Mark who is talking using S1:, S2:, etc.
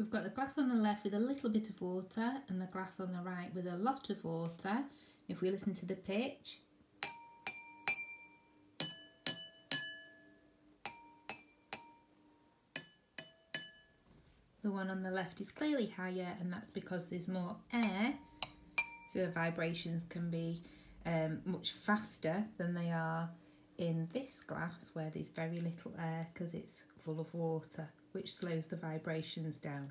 S1: We've got the glass on the left with a little bit of water and the glass on the right with a lot of water. If we listen to the pitch, the one on the left is clearly higher and that's because there's more air so the vibrations can be um, much faster than they are in this glass where there's very little air because it's full of water which slows the vibrations down.